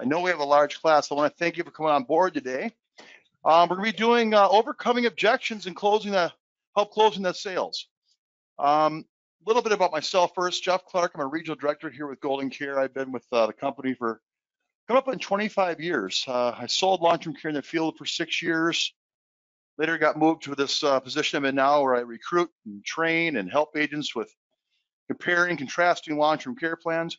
I know we have a large class. So I want to thank you for coming on board today. Um, we're going to be doing uh, overcoming objections and closing the help closing the sales. Um, a little bit about myself first. Jeff Clark. I'm a regional director here with Golden Care. I've been with uh, the company for come up in 25 years. Uh, I sold long-term care in the field for six years. Later got moved to this uh, position I'm in now where I recruit and train and help agents with comparing, contrasting long-term care plans.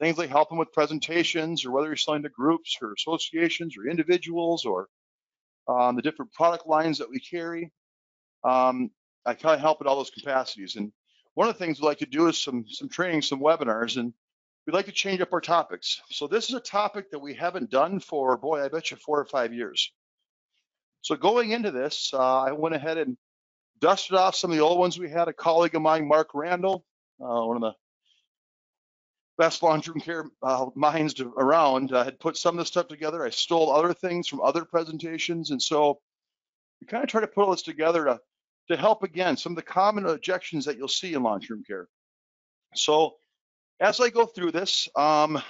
Things like helping with presentations or whether you're selling to groups or associations or individuals or um, the different product lines that we carry. Um, I kind of help in all those capacities. And one of the things we like to do is some some training, some webinars, and we'd like to change up our topics. So this is a topic that we haven't done for, boy, I bet you four or five years. So going into this, uh, I went ahead and dusted off some of the old ones we had. A colleague of mine, Mark Randall, uh, one of the best long-term care uh, minds around, uh, had put some of this stuff together. I stole other things from other presentations, and so we kind of try to put all this together to to help again some of the common objections that you'll see in long-term care. So as I go through this, um,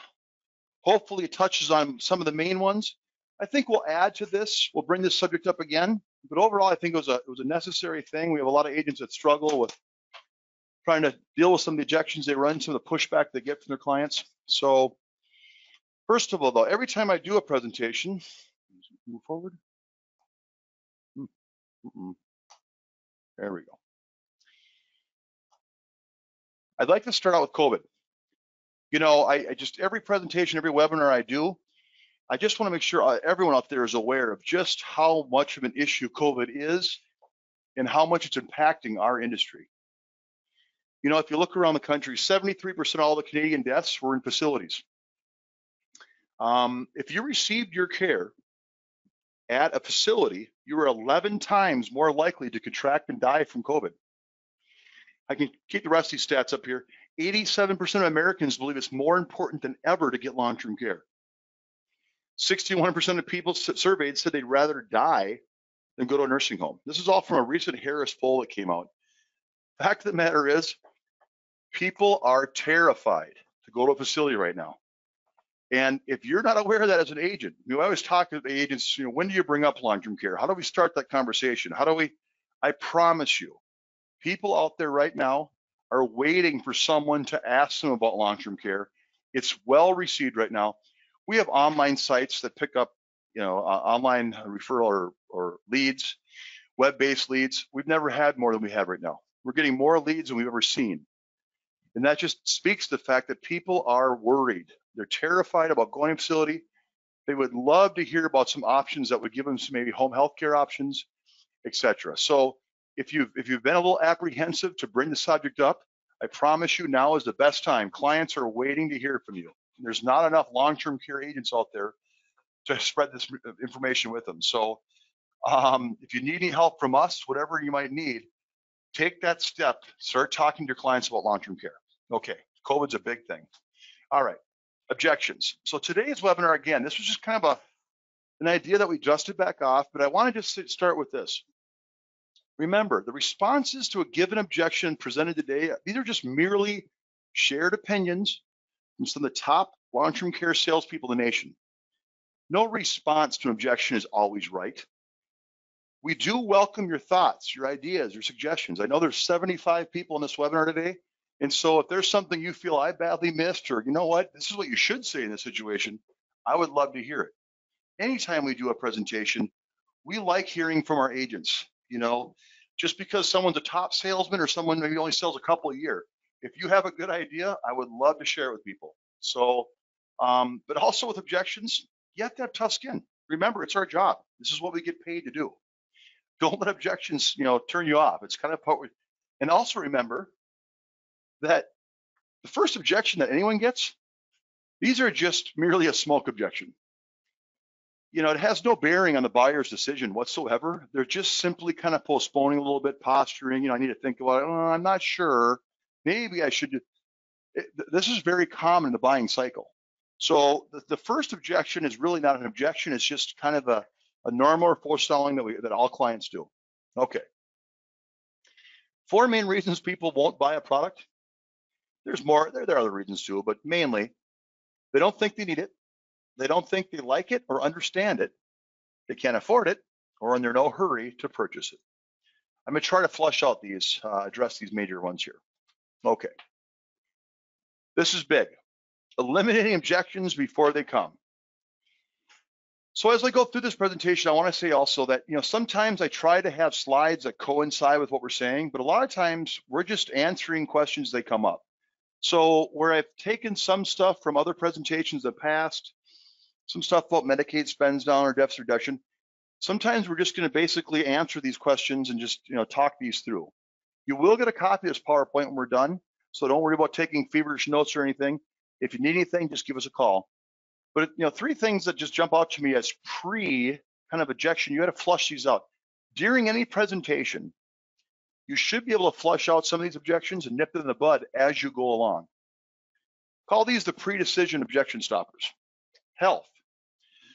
hopefully it touches on some of the main ones. I think we'll add to this. We'll bring this subject up again. But overall, I think it was a it was a necessary thing. We have a lot of agents that struggle with trying to deal with some of the objections they run, some of the pushback they get from their clients. So first of all, though, every time I do a presentation, move forward. Mm -mm. There we go. I'd like to start out with COVID. You know, I, I just every presentation, every webinar I do, I just want to make sure uh, everyone out there is aware of just how much of an issue COVID is and how much it's impacting our industry. You know, if you look around the country, 73% of all the Canadian deaths were in facilities. Um, if you received your care at a facility, you were 11 times more likely to contract and die from COVID. I can keep the rest of these stats up here. 87% of Americans believe it's more important than ever to get long-term care. 61% of people surveyed said they'd rather die than go to a nursing home. This is all from a recent Harris poll that came out. The Fact of the matter is, people are terrified to go to a facility right now. And if you're not aware of that as an agent, you know, I always talk to the agents, you know, when do you bring up long-term care? How do we start that conversation? How do we, I promise you, people out there right now are waiting for someone to ask them about long-term care. It's well received right now. We have online sites that pick up, you know, uh, online referral or, or leads, web-based leads. We've never had more than we have right now. We're getting more leads than we've ever seen. And that just speaks to the fact that people are worried. They're terrified about going to facility. They would love to hear about some options that would give them some maybe home health care options, etc. So if you've if you've been a little apprehensive to bring the subject up, I promise you now is the best time. Clients are waiting to hear from you. There's not enough long-term care agents out there to spread this information with them. So um, if you need any help from us, whatever you might need, take that step. Start talking to your clients about long-term care. Okay, COVID's a big thing. All right, objections. So today's webinar, again, this was just kind of a an idea that we dusted back off, but I want to just start with this. Remember, the responses to a given objection presented today, these are just merely shared opinions from some of the top long-term care salespeople in the nation. No response to an objection is always right. We do welcome your thoughts, your ideas, your suggestions. I know there's 75 people in this webinar today. And so if there's something you feel I badly missed, or you know what, this is what you should say in this situation, I would love to hear it. Anytime we do a presentation, we like hearing from our agents. You know, just because someone's a top salesman or someone maybe only sells a couple a year, if you have a good idea, I would love to share it with people. So, um, but also with objections, you have to have tough skin. Remember, it's our job. This is what we get paid to do. Don't let objections, you know, turn you off. It's kind of. And also remember, that the first objection that anyone gets, these are just merely a smoke objection. You know, it has no bearing on the buyer's decision whatsoever. They're just simply kind of postponing a little bit, posturing. You know, I need to think about it. Oh, I'm not sure. Maybe I should. Eh, this is very common in the buying cycle. So the, the, first objection is really not an objection. It's just kind of a, a normal foreselling that we that all clients do. Okay. Four main reasons people won't buy a product. There's more, there, there are other reasons too, but mainly they don't think they need it. they don't think they like it or understand it, they can't afford it, or in they're no hurry to purchase it. I'm gonna try to flush out these, uh, address these major ones here. Okay. This is big. Eliminating objections before they come. So as I go through this presentation, I want to say also that, you know, sometimes I try to have slides that coincide with what we're saying, but a lot of times we're just answering questions that come up. So where I've taken some stuff from other presentations in the past, some stuff about Medicaid spends down or deficit reduction, sometimes we're just going to basically answer these questions and just, you know, talk these through. You will get a copy of this PowerPoint when we're done, so don't worry about taking feverish notes or anything. If you need anything, just give us a call. But you know, three things that just jump out to me as pre kind of ejection, you got to flush these out. During any presentation, you should be able to flush out some of these objections and nip them in the bud as you go along. Call these the pre-decision objection stoppers. Health.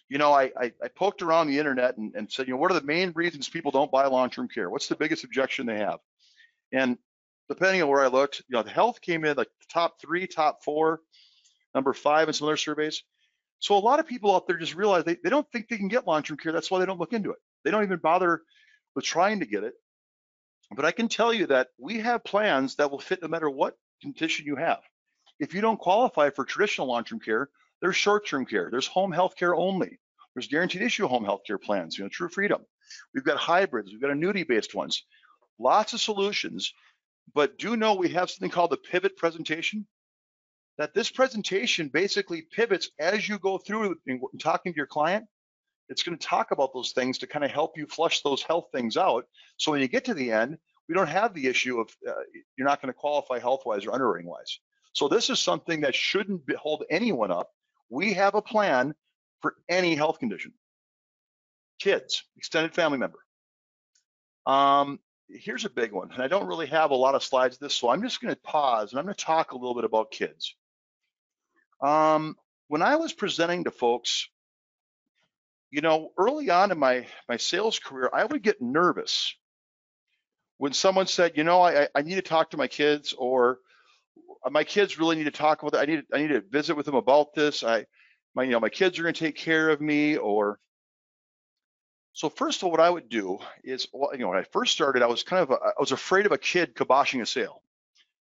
You know, I, I, I poked around the internet and, and said, you know, what are the main reasons people don't buy long-term care? What's the biggest objection they have? And depending on where I looked, you know, the health came in like top three, top four, number five in some other surveys. So a lot of people out there just realize they, they don't think they can get long-term care. That's why they don't look into it. They don't even bother with trying to get it. But I can tell you that we have plans that will fit no matter what condition you have. If you don't qualify for traditional long-term care, there's short-term care, there's home health care only, there's guaranteed issue home health care plans, you know, True Freedom. We've got hybrids, we've got annuity-based ones, lots of solutions. But do know we have something called the pivot presentation that this presentation basically pivots as you go through talking to your client. It's going to talk about those things to kind of help you flush those health things out. So when you get to the end, we don't have the issue of uh, you're not going to qualify health-wise or underwriting-wise. So this is something that shouldn't be, hold anyone up. We have a plan for any health condition. Kids, extended family member. Um, here's a big one, and I don't really have a lot of slides this, so I'm just going to pause and I'm going to talk a little bit about kids. Um, when I was presenting to folks, you know, early on in my my sales career, I would get nervous when someone said, you know, I, I need to talk to my kids, or uh, my kids really need to talk about it. I need I need to visit with them about this. I my you know my kids are going to take care of me, or so first of all, what I would do is, well, you know, when I first started, I was kind of a, I was afraid of a kid kiboshing a sale.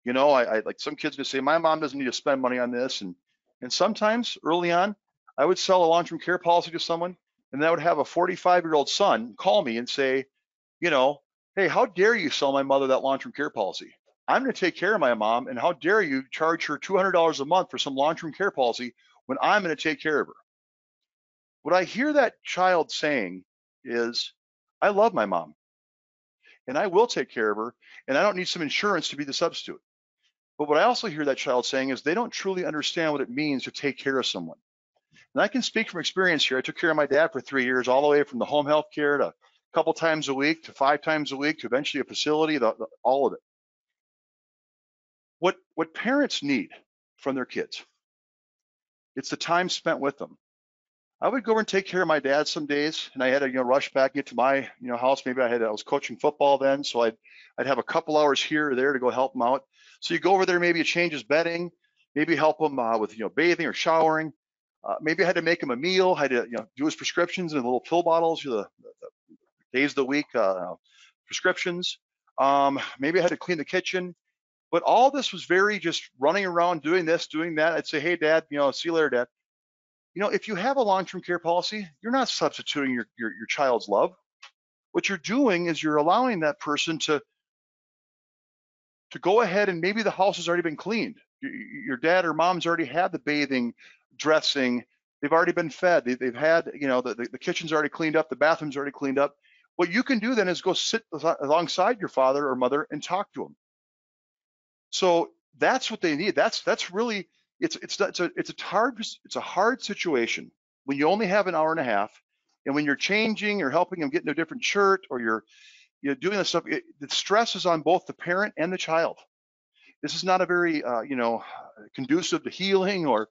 You know, I, I like some kids would say, my mom doesn't need to spend money on this, and and sometimes early on, I would sell a long-term care policy to someone, and I would have a 45-year-old son call me and say, you know, hey, how dare you sell my mother that long-term care policy? I'm going to take care of my mom, and how dare you charge her $200 a month for some long-term care policy when I'm going to take care of her? What I hear that child saying is, I love my mom, and I will take care of her, and I don't need some insurance to be the substitute. But what I also hear that child saying is they don't truly understand what it means to take care of someone. And I can speak from experience here. I took care of my dad for three years, all the way from the home health care to a couple times a week to five times a week to eventually a facility, the, the, all of it. What, what parents need from their kids, it's the time spent with them. I would go over and take care of my dad some days, and I had to you know rush back get to my you know house. Maybe I had I was coaching football then, so I'd I'd have a couple hours here or there to go help him out. So you go over there, maybe you change his bedding, maybe help him uh, with you know bathing or showering. Uh, maybe I had to make him a meal, had to you know do his prescriptions in little pill bottles, the, the, days of the week uh, prescriptions. Um, maybe I had to clean the kitchen. But all this was very just running around doing this, doing that. I'd say, hey, dad, you know, see you later, dad. You know, if you have a long-term care policy, you're not substituting your, your, your child's love. What you're doing is you're allowing that person to to go ahead and maybe the house has already been cleaned. Your dad or mom's already had the bathing, dressing. They've already been fed. They, have had, you know, the, the kitchen's already cleaned up. The bathroom's already cleaned up. What you can do then is go sit alongside your father or mother and talk to them. So that's what they need. That's that's really it's it's it's a it's a hard it's a hard situation when you only have an hour and a half, and when you're changing or helping them get into a different shirt or you're you know, doing this stuff, it, the stress is on both the parent and the child. This is not a very, uh, you know, conducive to healing or,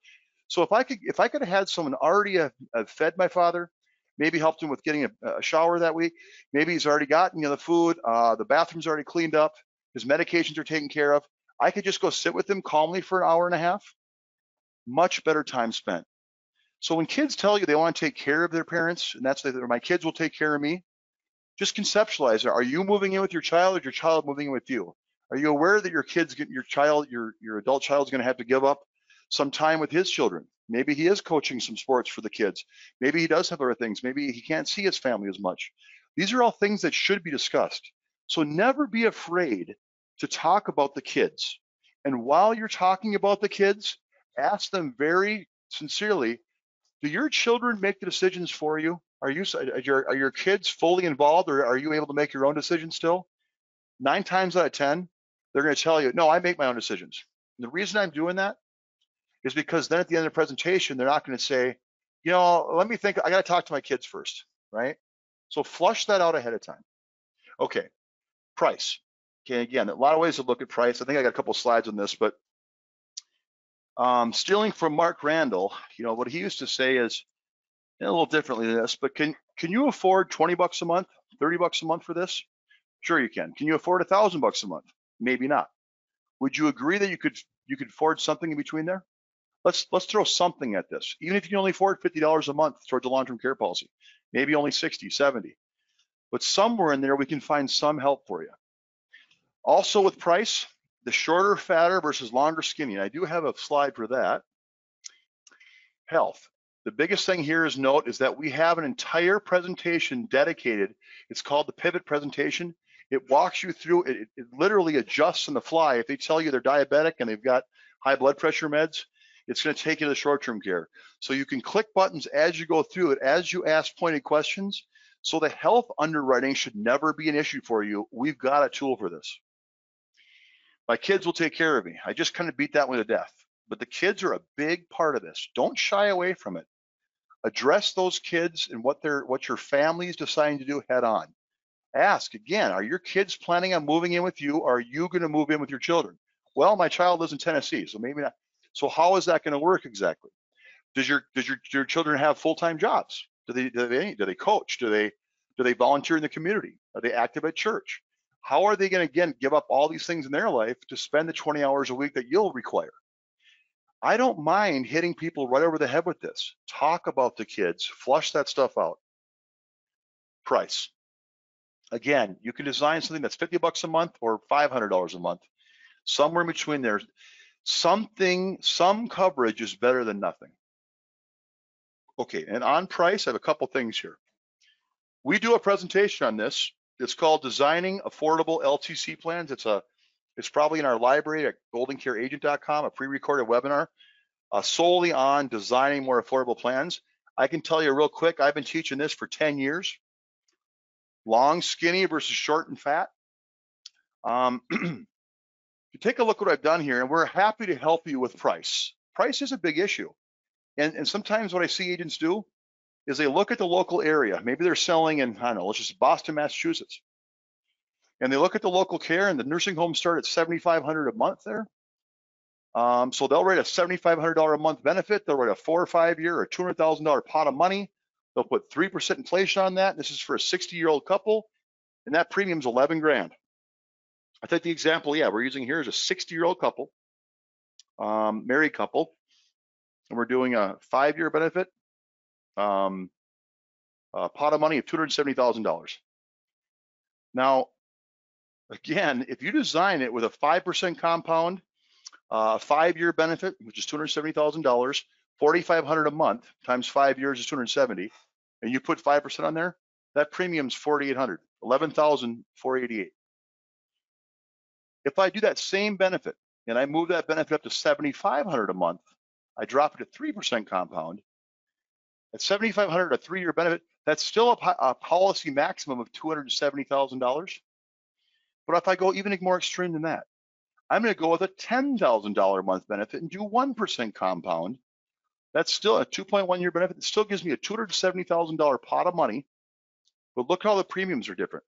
so if I could, if I could have had someone already have, have fed my father, maybe helped him with getting a, a, shower that week, maybe he's already gotten, you know, the food, uh, the bathroom's already cleaned up, his medications are taken care of. I could just go sit with him calmly for an hour and a half. Much better time spent. So when kids tell you they want to take care of their parents, and that's the, my kids will take care of me, just conceptualize it. Are you moving in with your child or your child moving in with you? Are you aware that your kids, your child, your, your adult child is going to have to give up some time with his children? Maybe he is coaching some sports for the kids. Maybe he does have other things. Maybe he can't see his family as much. These are all things that should be discussed. So never be afraid to talk about the kids. And while you're talking about the kids, ask them very sincerely, do your children make the decisions for you? Are you are your, are your kids fully involved or are you able to make your own decisions still? Nine times out of 10, they're going to tell you, no, I make my own decisions. And the reason I'm doing that is because then at the end of the presentation, they're not going to say, you know, let me think, I got to talk to my kids first, right? So flush that out ahead of time. Okay, price. Okay, again, a lot of ways to look at price. I think I got a couple slides on this, but um, stealing from Mark Randall, you know, what he used to say is a little differently than this, but can can you afford 20 bucks a month, 30 bucks a month for this? Sure you can. Can you afford a thousand bucks a month? Maybe not. Would you agree that you could you could afford something in between there? Let's let's throw something at this. Even if you can only afford $50 a month towards a long-term care policy, maybe only 60, 70. But somewhere in there we can find some help for you. Also with price, the shorter, fatter versus longer, skinny. I do have a slide for that. Health. The biggest thing here is note is that we have an entire presentation dedicated. It's called the pivot presentation. It walks you through, it, it literally adjusts on the fly. If they tell you they're diabetic and they've got high blood pressure meds, it's going to take you to short-term care. So you can click buttons as you go through it, as you ask pointed questions. So the health underwriting should never be an issue for you. We've got a tool for this. My kids will take care of me. I just kind of beat that one to death. But the kids are a big part of this. Don't shy away from it. Address those kids and what they're what your family is deciding to do head on. Ask again, are your kids planning on moving in with you? Are you going to move in with your children? Well, my child lives in Tennessee, so maybe not. So how is that going to work exactly? Does your does your, your children have full-time jobs? Do they do they do they coach? Do they do they volunteer in the community? Are they active at church? how are they going to again give up all these things in their life to spend the 20 hours a week that you'll require? I don't mind hitting people right over the head with this. Talk about the kids, flush that stuff out. Price. Again, you can design something that's 50 bucks a month or $500 a month. Somewhere in between there, something, some coverage is better than nothing. Okay, and on price, I have a couple things here. We do a presentation on this it's called Designing Affordable LTC Plans. It's a it's probably in our library at goldencareagent.com, a pre-recorded webinar uh, solely on designing more affordable plans. I can tell you real quick, I've been teaching this for 10 years. Long, skinny versus short and fat. Um, you take a look what I've done here, and we're happy to help you with price. Price is a big issue. And, and sometimes what I see agents do is they look at the local area. Maybe they're selling in, I don't know, let's just Boston, Massachusetts. And they look at the local care and the nursing homes start at 7,500 a month there. Um, so they'll write a $7,500 a month benefit. They'll write a four or five year or $200,000 pot of money. They'll put 3% inflation on that. This is for a 60 year old couple and that premium's 11 grand. I think the example, yeah, we're using here is a 60 year old couple, um, married couple, and we're doing a five year benefit um, a pot of money of $270,000. Now, again, if you design it with a 5% compound, a uh, five-year benefit, which is $270,000, 4,500 a month times five years is 270, and you put 5% on there, that premium's 4,800, 11,488. If I do that same benefit and I move that benefit up to 7,500 a month, I drop it to 3% compound, at 7,500, a three-year benefit, that's still a, a policy maximum of $270,000. But if I go even more extreme than that, I'm going to go with a $10,000 a month benefit and do 1% compound. That's still a 2.1 year benefit. It still gives me a $270,000 pot of money. But look how the premiums are different.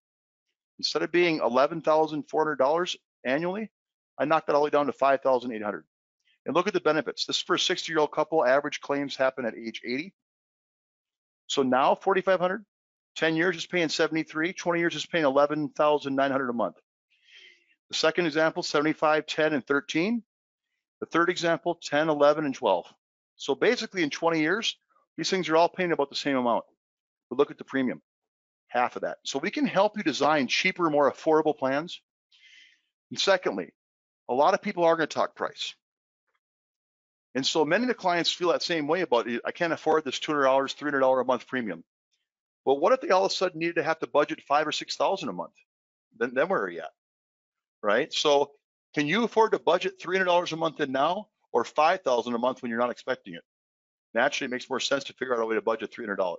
Instead of being $11,400 annually, I knocked that all the way down to 5,800. And look at the benefits. This is for a 60 year old couple. Average claims happen at age 80. So now 4,500, 10 years is paying 73, 20 years is paying 11,900 a month. The second example, 75, 10, and 13. The third example, 10, 11, and 12. So basically in 20 years, These things are all paying about the same amount. But look at the premium, half of that. So we can help you design cheaper, more affordable plans. And secondly, a lot of people are going to talk price. And so many of the clients feel that same way about it. I can't afford this $200, $300 a month premium. Well, what if they all of a sudden needed to have to budget five or 6,000 a month? Then, then where are you at? Right? So can you afford to budget $300 a month in now or 5,000 a month when you're not expecting it? Naturally, it makes more sense to figure out a way to budget $300.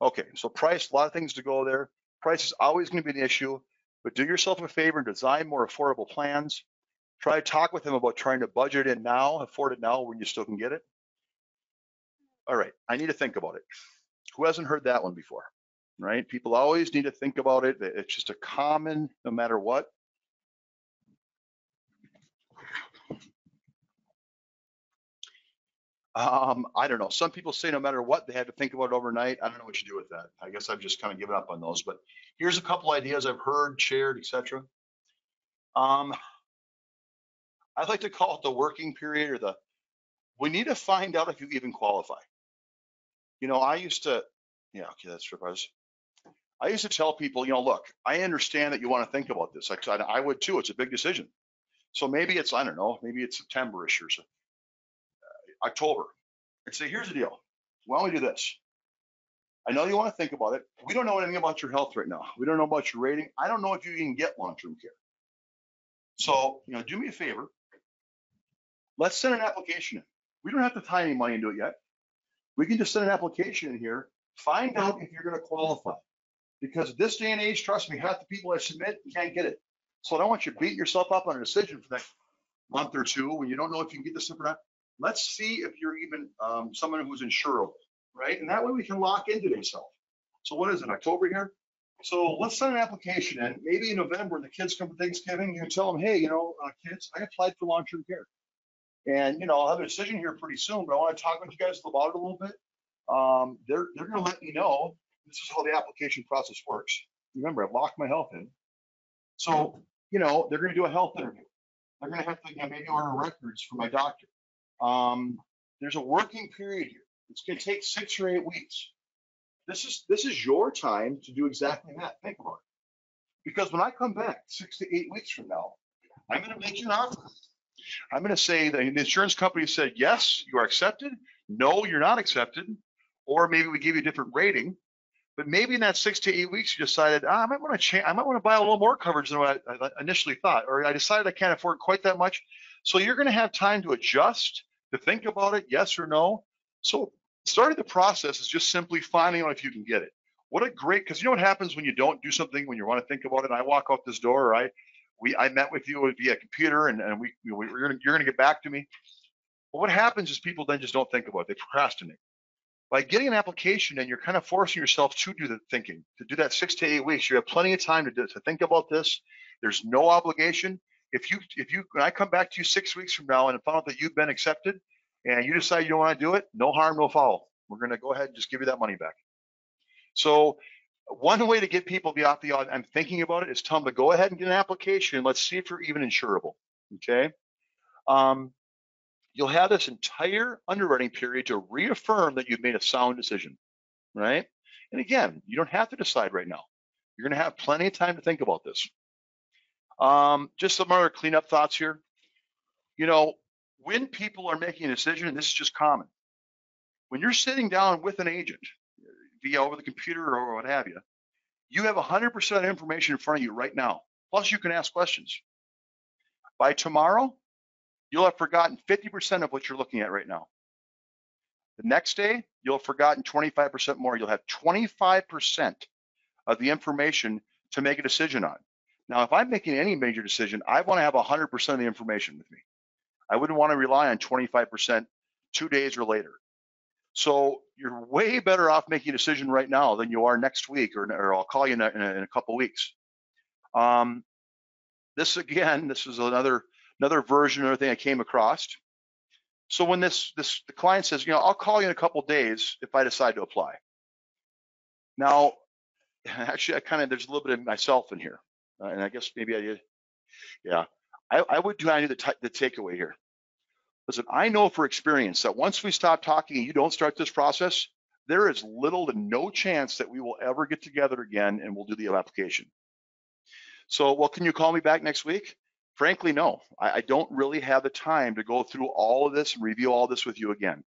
Okay, so price, a lot of things to go there. Price is always going to be an issue, but do yourself a favor and design more affordable plans. Try to talk with them about trying to budget in now, afford it now when you still can get it. All right, I need to think about it. Who hasn't heard that one before? Right? People always need to think about it. It's just a common, no matter what. Um, I don't know. Some people say no matter what, they had to think about it overnight. I don't know what you do with that. I guess I've just kind of given up on those. But here's a couple ideas I've heard, shared, etc. Um, I'd like to call it the working period or the. We need to find out if you even qualify. You know, I used to. Yeah, okay, that's true. I, I used to tell people, you know, look, I understand that you want to think about this. I, I would too. It's a big decision. So maybe it's I don't know. Maybe it's Septemberish or so October and say, here's the deal. Why don't we do this? I know you want to think about it. We don't know anything about your health right now. We don't know about your rating. I don't know if you can get long-term care. So, you know, do me a favor. Let's send an application in. We don't have to tie any money into it yet. We can just send an application in here, find out if you're going to qualify. Because this day and age, trust me, half the people that submit can't get it. So I don't want you beating yourself up on a decision for that month or two when you don't know if you can get this or not. Let's see if you're even um, someone who's insurable, right? And that way we can lock into yourself. So what is it, October here? So let's send an application in. Maybe in November the kids come for Thanksgiving, you tell them, hey, you know, uh, kids, I applied for long-term care. And, you know, I'll have a decision here pretty soon, but I want to talk with you guys about it a little bit. Um, they're they're going to let me know this is how the application process works. Remember, I've locked my health in. So, you know, they're going to do a health interview. They're going to have to you know, maybe order records from my doctor. Um, there's a working period here. It's going to take six or eight weeks. This is this is your time to do exactly that. Think about it. Because when I come back six to eight weeks from now, I'm going to make you an offer. I'm going to say the insurance company said yes, you are accepted. No, you're not accepted. Or maybe we give you a different rating. But maybe in that six to eight weeks, you decided ah, I might want to change. I might want to buy a little more coverage than what I, I initially thought, or I decided I can't afford quite that much. So you're going to have time to adjust to think about it, yes or no. So starting the process is just simply finding out if you can get it. What a great, because you know what happens when you don't do something when you want to think about it. I walk out this door, or I, we, I met with you via computer, and, and we, we are gonna, you're gonna get back to me. But what happens is people then just don't think about it. They procrastinate. By getting an application and you're kind of forcing yourself to do the thinking, to do that six to eight weeks, you have plenty of time to, do, to think about this. There's no obligation if you if you when I come back to you six weeks from now and find out that you've been accepted and you decide you don't want to do it, no harm, no foul. We're going to go ahead and just give you that money back. So one way to get people to be off the odd, I'm thinking about it is tell them to go ahead and get an application. Let's see if you're even insurable. Okay. Um, you'll have this entire underwriting period to reaffirm that you've made a sound decision, right? And again, you don't have to decide right now. You're going to have plenty of time to think about this. Um, just some other cleanup thoughts here. You know, when people are making a decision, and this is just common, when you're sitting down with an agent via over the computer or what have you, you have 100% information in front of you right now. Plus, you can ask questions. By tomorrow, you'll have forgotten 50% of what you're looking at right now. The next day, you'll have forgotten 25% more. You'll have 25% of the information to make a decision on. Now, if I'm making any major decision, I want to have 100% of the information with me. I wouldn't want to rely on 25% two days or later. So you're way better off making a decision right now than you are next week, or, or I'll call you in a, in a, couple weeks. Um, this again, this is another another version of thing I came across. So when this this the client says, you know, I'll call you in a couple days if I decide to apply. Now, actually, I kind of there's a little bit of myself in here uh, and I guess maybe I did. Yeah, I, I would do the, the takeaway here. Listen, I know for experience that once we stop talking and you don't start this process, there is little to no chance that we will ever get together again and we'll do the application. So, well, can you call me back next week? Frankly, no. I, I don't really have the time to go through all of this and review all this with you again.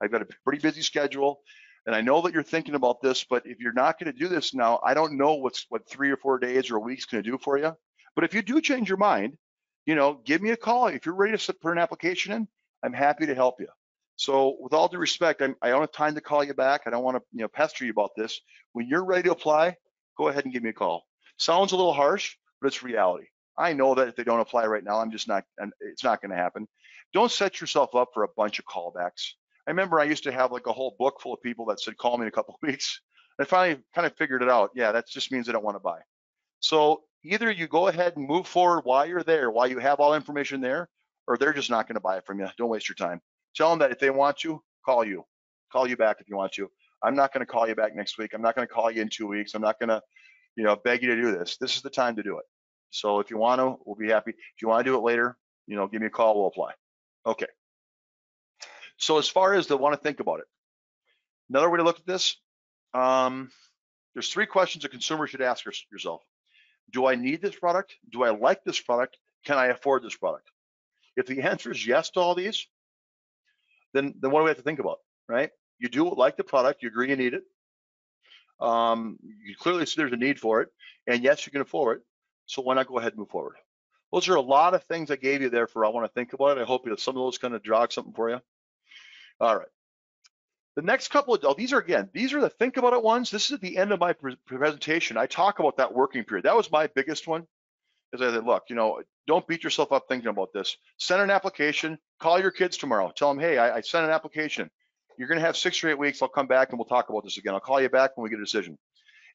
I've got a pretty busy schedule, and I know that you're thinking about this, but if you're not going to do this now, I don't know what's what three or four days or a week's going to do for you. But if you do change your mind, you know, give me a call. If you're ready to put an application in, I'm happy to help you. So with all due respect, I'm, I don't have time to call you back. I don't want to, you know, pester you about this. When you're ready to apply, go ahead and give me a call. Sounds a little harsh, but it's reality. I know that if they don't apply right now, I'm just not, it's not going to happen. Don't set yourself up for a bunch of callbacks. I remember I used to have like a whole book full of people that said, call me in a couple weeks. I finally kind of figured it out. Yeah, that just means they don't want to buy. So either you go ahead and move forward while you're there, while you have all information there, or they're just not going to buy it from you. Don't waste your time. Tell them that if they want you, call you. Call you back if you want to. I'm not going to call you back next week. I'm not going to call you in two weeks. I'm not going to, you know, beg you to do this. This is the time to do it. So if you want to, we'll be happy. If you want to do it later, you know, give me a call. We'll apply. Okay. So as far as the want to think about it, another way to look at this, um, there's three questions a consumer should ask yourself. Do I need this product? Do I like this product? Can I afford this product? If the answer is yes to all these, then then what do we have to think about, right? You do like the product, you agree you need it. Um, you clearly see there's a need for it, and yes, you can afford it. So why not go ahead and move forward? Those are a lot of things I gave you there for I want to think about it. I hope you some of those kind of jog something for you. All right. The next couple of, oh, these are again, these are the think about it ones. This is at the end of my pre presentation. I talk about that working period. That was my biggest one. Is I said, look, you know, don't beat yourself up thinking about this. Send an application. Call your kids tomorrow. Tell them, hey, I, I sent an application. You're going to have six or eight weeks. I'll come back and we'll talk about this again. I'll call you back when we get a decision.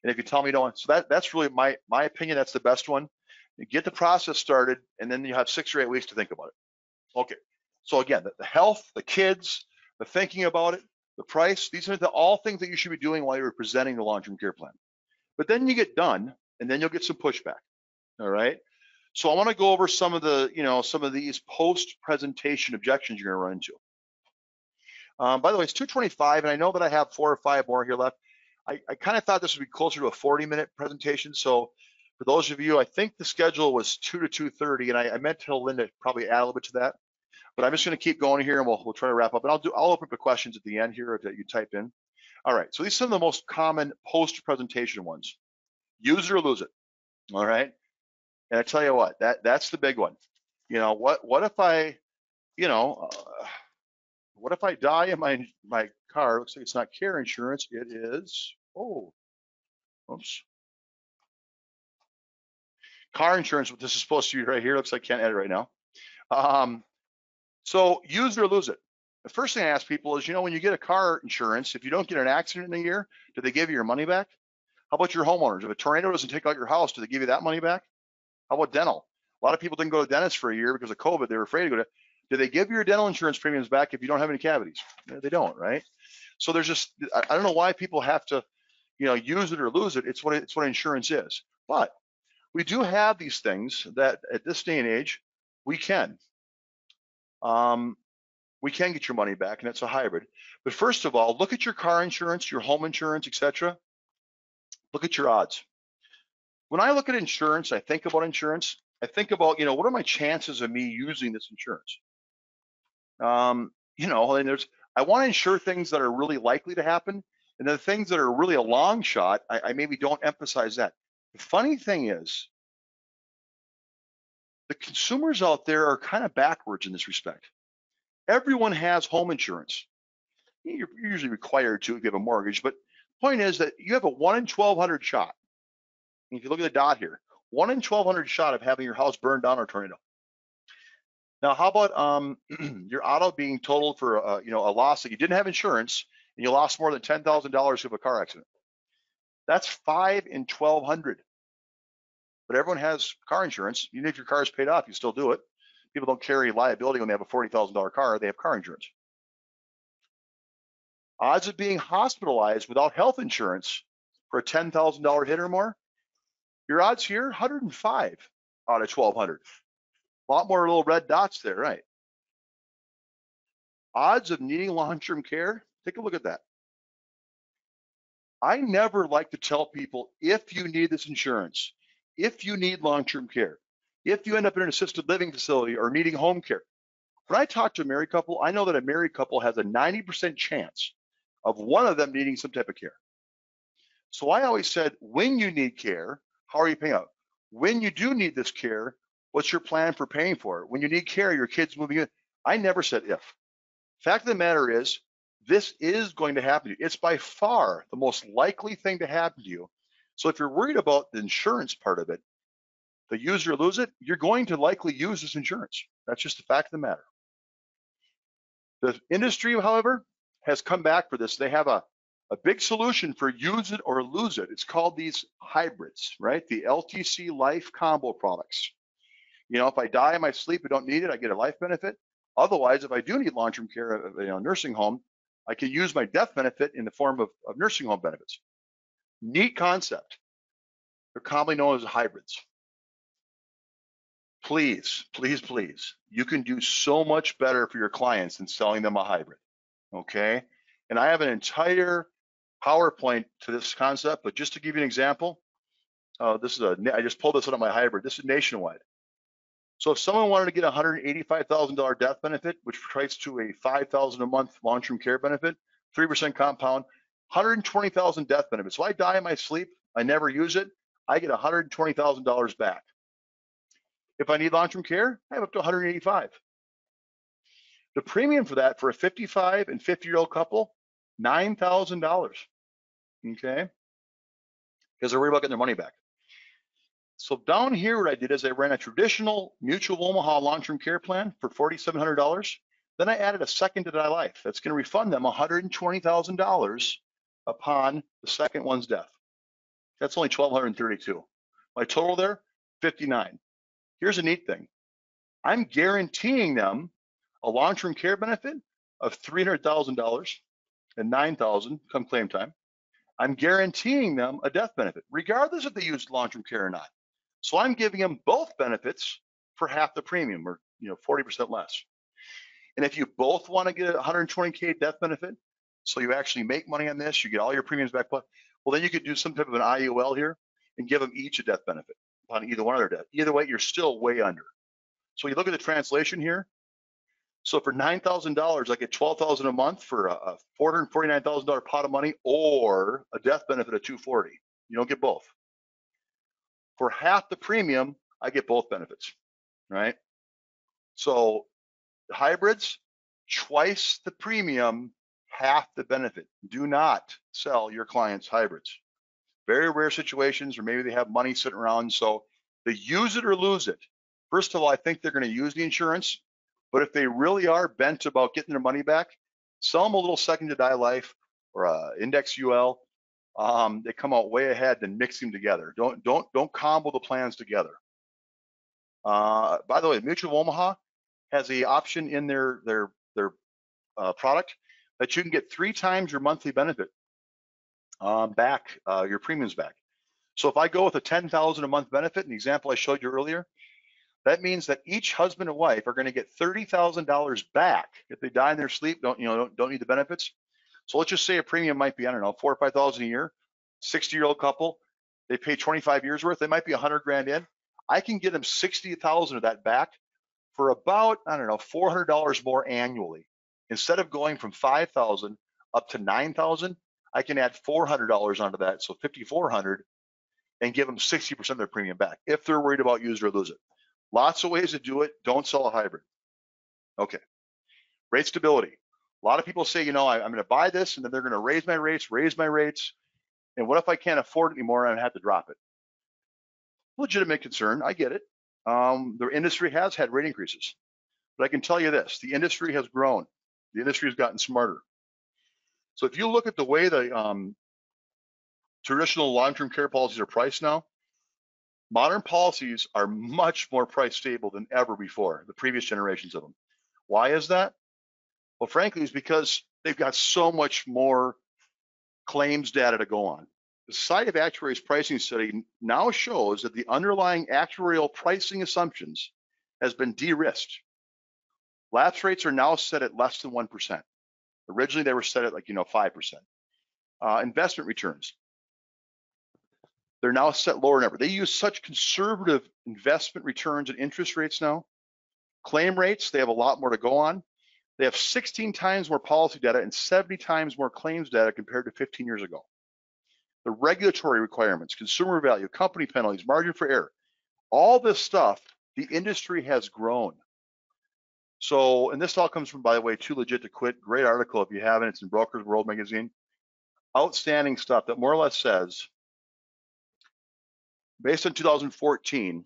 And if you tell me don't, so that that's really my my opinion. That's the best one. You get the process started, and then you have six or eight weeks to think about it. Okay. So again, the, the health, the kids, the thinking about it, the price. These are the all things that you should be doing while you're presenting the long-term care plan. But then you get done, and then you'll get some pushback. All right. So I want to go over some of the, you know, some of these post-presentation objections you're going to run into. Um, by the way, it's 225, and I know that I have four or five more here left. I, I kind of thought this would be closer to a 40-minute presentation. So for those of you, I think the schedule was 2 to 2.30, and I, I meant to tell Linda probably add a little bit to that. But I'm just going to keep going here, and we'll, we'll try to wrap up. And I'll do I'll open up the questions at the end here that you type in. All right, so these are some of the most common post-presentation ones. Use it or lose it. All right. And I tell you what, that that's the big one. You know, what what if I, you know, uh, what if I die in my my car? Looks like it's not care insurance. It is. Oh, oops. Car insurance. This is supposed to be right here. Looks like I can't edit right now. Um, so use it or lose it. The first thing I ask people is, you know, when you get a car insurance, if you don't get an accident in a year, do they give you your money back? How about your homeowners? If a tornado doesn't take out your house, do they give you that money back? How about dental? A lot of people didn't go to dentist for a year because of COVID. They were afraid to go to. Do they give your dental insurance premiums back if you don't have any cavities? They don't, right? So there's just I don't know why people have to, you know, use it or lose it. It's what it's what insurance is. But we do have these things that at this day and age we can. Um, we can get your money back, and it's a hybrid. But first of all, look at your car insurance, your home insurance, etc. Look at your odds when I look at insurance, I think about insurance. I think about, you know, what are my chances of me using this insurance? Um, you know, and there's, I want to insure things that are really likely to happen. And the things that are really a long shot, I, I maybe don't emphasize that. The funny thing is, the consumers out there are kind of backwards in this respect. Everyone has home insurance. You're usually required to if you have a mortgage, but the point is that you have a one in 1200 shot if you look at the dot here, one in 1,200 shot of having your house burned down or tornado. Now, how about um, your auto being totaled for you know a loss that you didn't have insurance and you lost more than ten thousand dollars of a car accident? That's five in 1,200. But everyone has car insurance. Even if your car is paid off, you still do it. People don't carry liability when they have a $40,000 car. They have car insurance. Odds of being hospitalized without health insurance for a $10,000 hit or more, your odds here, 105 out of 1,200. A lot more little red dots there, right? odds of needing long-term care, take a look at that. I never like to tell people if you need this insurance, if you need long-term care, if you end up in an assisted living facility or needing home care. When I talk to a married couple, I know that a married couple has a 90% chance of one of them needing some type of care. So I always said, when you need care, how are you paying out? When you do need this care, what's your plan for paying for it? When you need care, your kid's moving in. I never said if. Fact of the matter is, this is going to happen to you. It's by far the most likely thing to happen to you. So if you're worried about the insurance part of it, the user lose it, you're going to likely use this insurance. That's just the fact of the matter. The industry, however, has come back for this. They have a, a big solution for use it or lose it. It's called these hybrids, right? The LTC life combo products. You know, if I die in my sleep, I don't need it, I get a life benefit. Otherwise, if I do need long-term care, you know, nursing home, I can use my death benefit in the form of, of nursing home benefits. Neat concept. They're commonly known as hybrids please, please, please, you can do so much better for your clients than selling them a hybrid. Okay. And I have an entire PowerPoint to this concept, but just to give you an example, uh, this is a, I just pulled this out of my hybrid. This is Nationwide. So if someone wanted to get a $185,000 death benefit, which equates to a 5,000 a month long-term care benefit, 3% compound, 120,000 death benefit. So I die in my sleep, I never use it, I get $120,000 back. If I need long-term care, I have up to 185. The premium for that for a 55 and 50 year old couple, $9,000. Okay. Because they're worried about getting their money back. So down here, what I did is I ran a traditional Mutual Omaha long-term care plan for $4,700. Then I added a second to die life. That's going to refund them $120,000 upon the second one's death. That's only 1,232. My total there, 59. Here's a neat thing. I'm guaranteeing them a long-term care benefit of $300,000 and 9,000 come claim time. I'm guaranteeing them a death benefit, regardless if they use long-term care or not. So I'm giving them both benefits for half the premium or you know 40% less. And if you both want to get a 120k death benefit, so you actually make money on this, you get all your premiums back, well then you could do some type of an IUL here and give them each a death benefit on either one of their debt. Either way, you're still way under. So you look at the translation here. So for nine thousand dollars, I get twelve thousand a month for a four hundred forty-nine thousand dollar pot of money, or a death benefit of two forty. You don't get both. For half the premium, I get both benefits, right? So hybrids, twice the premium, half the benefit. Do not sell your clients hybrids. Very rare situations, or maybe they have money sitting around. So they use it or lose it. First of all, I think they're going to use the insurance, but if they really are bent about getting their money back, sell them a little second to die life or a index UL. Um, they come out way ahead than mix them together. Don't don't don't combo the plans together. Uh, by the way, Mutual Omaha has the option in their their their uh, product that you can get three times your monthly benefit um, back, uh, your premiums back. So if I go with a 10,000 a month benefit, an example I showed you earlier, that means that each husband and wife are going to get $30,000 back if they die in their sleep, don't, you know, don't, don't need the benefits. So let's just say a premium might be, I don't know, four or 5,000 a year, 60 year old couple, they pay 25 years worth, they might be 100 grand in. I can get them 60,000 of that back for about, I don't know, $400 more annually. Instead of going from 5,000 up to 9,000, I can add $400 onto that, so 5,400, and give them 60% of their premium back if they're worried about use or lose it. Lots of ways to do it. Don't sell a hybrid. Okay. Rate stability. A lot of people say, you know, I, am going to buy this and then they're going to raise my rates, raise my rates. And what if I can't afford it anymore and I have to drop it? Legitimate concern. I get it. Um, the industry has had rate increases. But I can tell you this the industry has grown, the industry has gotten smarter. So if you look at the way the um, traditional long-term care policies are priced now, modern policies are much more price stable than ever before, the previous generations of them. Why is that? Well, frankly, it's because they've got so much more claims data to go on. The Society of Actuaries pricing study now shows that the underlying actuarial pricing assumptions has been de-risked. Lapse rates are now set at less than 1%. Originally, they were set at like, you know, 5%. Uh, investment returns, they're now set lower than ever. They use such conservative investment returns and interest rates now. Claim rates, they have a lot more to go on. They have 16 times more policy data and 70 times more claims data compared to 15 years ago. The regulatory requirements, consumer value, company penalties, margin for error, all this stuff, the industry has grown. So, and this all comes from, by the way, Too Legit to Quit. Great article if you haven't. It's in Brokers World magazine. Outstanding stuff that more or less says, based on 2014,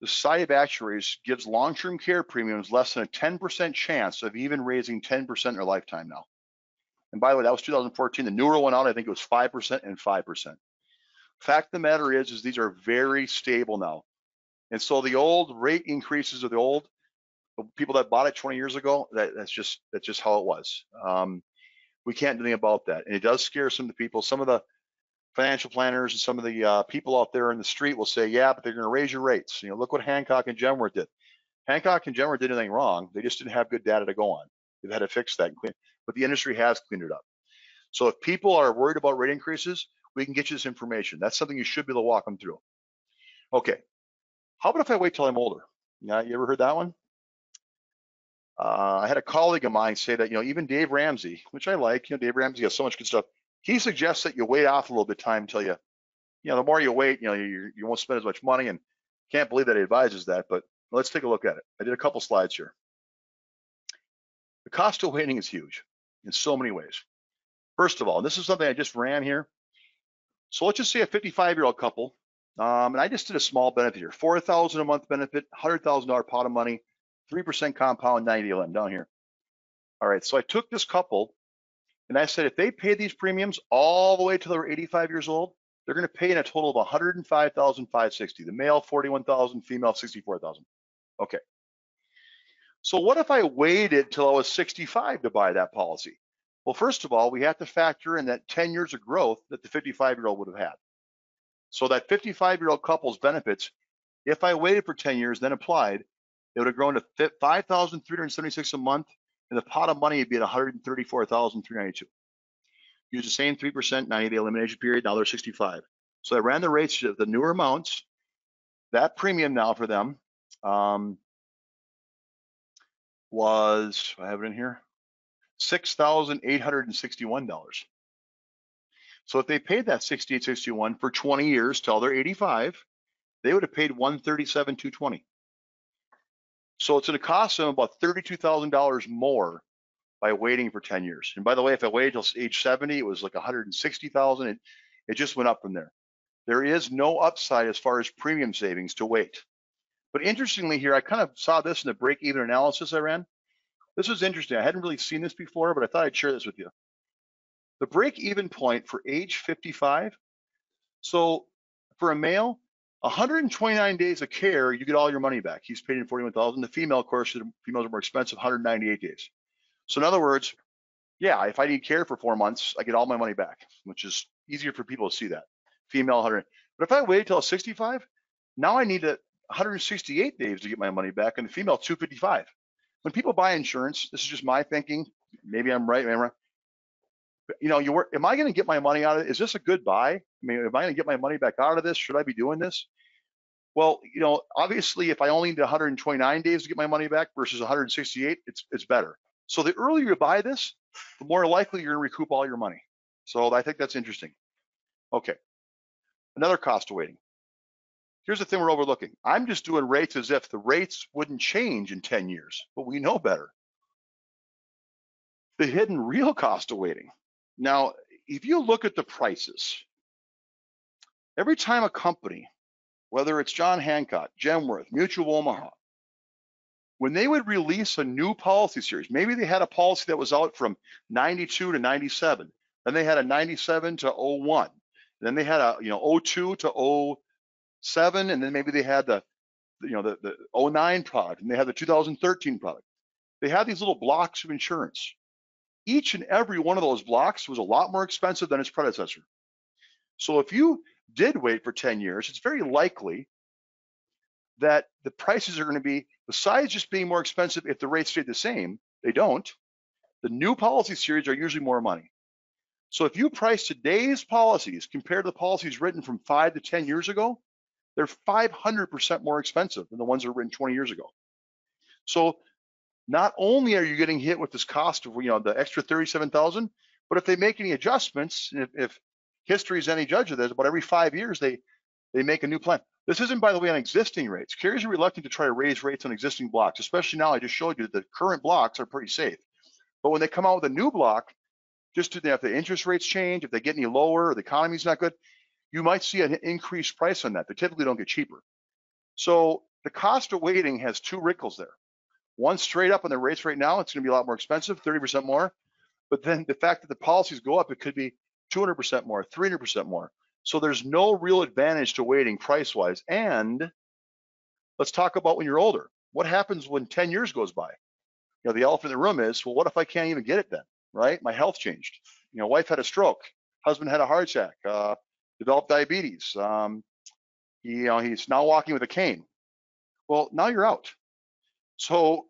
the Society of Actuaries gives long-term care premiums less than a 10% chance of even raising 10% in their lifetime now. And by the way, that was 2014. The newer one out, I think it was 5% and 5%. Fact of the matter is, is these are very stable now. And so the old rate increases of the old people that bought it 20 years ago, that, that's just that's just how it was. Um, we can't do anything about that. And it does scare some of the people. Some of the financial planners and some of the uh, people out there in the street will say, yeah, but they're going to raise your rates. You know, look what Hancock and Genworth did. Hancock and Genworth did anything wrong. They just didn't have good data to go on. They've had to fix that, but the industry has cleaned it up. So if people are worried about rate increases, we can get you this information. That's something you should be able to walk them through. Okay. How about if I wait till I'm older? Yeah, you ever heard that one? Uh, I had a colleague of mine say that, you know, even Dave Ramsey, which I like, you know, Dave Ramsey has so much good stuff. He suggests that you wait off a little bit of time until you, you know, the more you wait, you know, you, you won't spend as much money and can't believe that he advises that, but let's take a look at it. I did a couple slides here. The cost of waiting is huge in so many ways. First of all, this is something I just ran here. So let's just say a 55 year old couple, um, and I just did a small benefit here, 4,000 a month benefit, $100,000 pot of money, 3% compound 90 LM down here. All right, so I took this couple and I said if they pay these premiums all the way till they're 85 years old, they're going to pay in a total of 105,560. The male 41,000, female 64,000. Okay. So what if I waited till I was 65 to buy that policy? Well, first of all, we have to factor in that 10 years of growth that the 55 year old would have had. So that 55 year old couple's benefits, if I waited for 10 years, then applied, it would have grown to 5,376 a month, and the pot of money would be at 134,392. Use the same 3% 90 day elimination period. Now they're 65. So I ran the rates of the newer amounts. That premium now for them um, was, I have it in here, $6,861. So if they paid that 6861 for 20 years till they're 85, they would have paid 137,220. So it's going to cost them about $32,000 more by waiting for 10 years. And by the way, if I waited till age 70, it was like 160,000. It, it just went up from there. There is no upside as far as premium savings to wait. But interestingly here, I kind of saw this in the break-even analysis I ran. This was interesting. I hadn't really seen this before, but I thought I'd share this with you. The break-even point for age 55. So for a male, 129 days of care, you get all your money back. He's paid in 41,000. The female, of course, the females are more expensive, 198 days. So in other words, yeah, if I need care for four months, I get all my money back, which is easier for people to see that. Female 100. But if I wait until 65, now I need to 168 days to get my money back, and the female 255. When people buy insurance, this is just my thinking. Maybe I'm right. Maybe I'm you know, you work, am I going to get my money out of it? Is this a good buy? I mean, am I going to get my money back out of this? Should I be doing this? Well, you know, obviously, if I only need 129 days to get my money back versus 168, it's it's better. So the earlier you buy this, the more likely you're going to recoup all your money. So I think that's interesting. Okay, another cost of waiting. Here's the thing we're overlooking. I'm just doing rates as if the rates wouldn't change in 10 years, but we know better. The hidden real cost of waiting. Now, if you look at the prices, every time a company, whether it's John Hancock, Genworth, Mutual Omaha, when they would release a new policy series, maybe they had a policy that was out from 92 to 97, then they had a 97 to 01, then they had a you know 02 to 07, and then maybe they had the you know the, the 09 product, and they had the 2013 product. They had these little blocks of insurance each and every one of those blocks was a lot more expensive than its predecessor. So if you did wait for 10 years, it's very likely that the prices are going to be Besides just being more expensive if the rates stayed the same, they don't. The new policy series are usually more money. So if you price today's policies compared to the policies written from five to 10 years ago, they're 500% more expensive than the ones that were written 20 years ago. So not only are you getting hit with this cost of, you know, the extra 37,000, but if they make any adjustments, if, if history is any judge of this, about every five years, they, they make a new plan. This isn't, by the way, on existing rates. Carriers are reluctant to try to raise rates on existing blocks, especially now I just showed you that the current blocks are pretty safe. But when they come out with a new block, just to, if the interest rates change, if they get any lower, or the economy's not good, you might see an increased price on that. They typically don't get cheaper. So the cost of waiting has two wrinkles there. One straight up on the rates right now, it's going to be a lot more expensive, 30% more. But then the fact that the policies go up, it could be 200% more, 300% more. So there's no real advantage to waiting price wise. And let's talk about when you're older. What happens when 10 years goes by? You know, the elephant in the room is, well, what if I can't even get it then? right? My health changed. You know, wife had a stroke, husband had a heart attack, uh, developed diabetes. Um, you know, he's now walking with a cane. Well, now you're out. So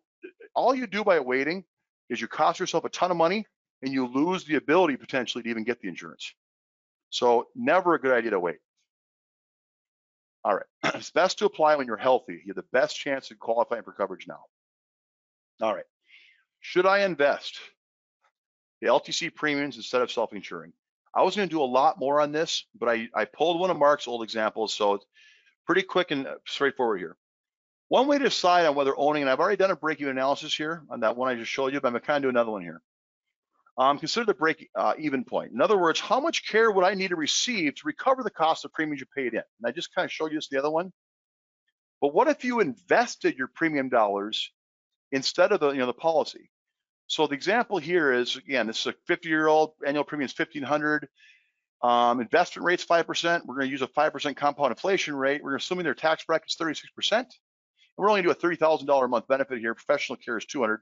all you do by waiting is you cost yourself a ton of money and you lose the ability potentially to even get the insurance. So never a good idea to wait. All right, it's best to apply when you're healthy. You have the best chance of qualifying for coverage now. All right, should I invest? the LTC premiums instead of self-insuring. I was going to do a lot more on this, but I, I pulled one of Mark's old examples, so it's pretty quick and uh, straightforward here. One way to decide on whether owning, and I've already done a break-even analysis here on that one I just showed you, but I'm to kind of do another one here. Um, consider the break-even uh, point. In other words, how much care would I need to receive to recover the cost of premiums you paid in? And I just kind of showed you this the other one. But what if you invested your premium dollars instead of the you know the policy? So the example here is, again, this is a 50-year-old annual premium is 1500 um, investment rate's 5%. We're going to use a 5% compound inflation rate. We're assuming their tax bracket's 36%. We're only doing a $30,000 a month benefit here. Professional care is 200.